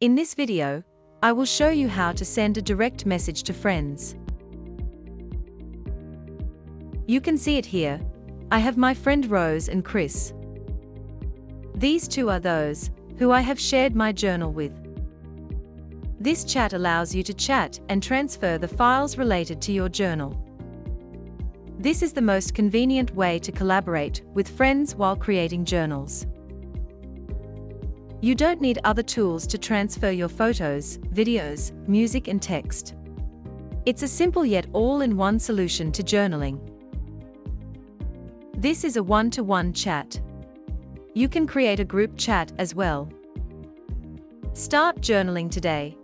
In this video, I will show you how to send a direct message to friends. You can see it here. I have my friend Rose and Chris. These two are those who I have shared my journal with. This chat allows you to chat and transfer the files related to your journal. This is the most convenient way to collaborate with friends while creating journals. You don't need other tools to transfer your photos, videos, music and text. It's a simple yet all-in-one solution to journaling. This is a one-to-one chat. You can create a group chat as well. Start journaling today.